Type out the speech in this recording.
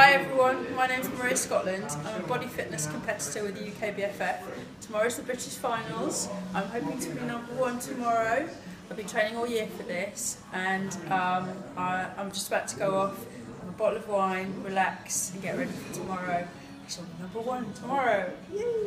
Hi everyone, my name is Maria Scotland. I'm a body fitness competitor with the UKBFF. Tomorrow's the British Finals. I'm hoping to be number one tomorrow. I've been training all year for this and um, I, am just about to go off, have a bottle of wine, relax and get ready for tomorrow. I shall be number one tomorrow. Yay!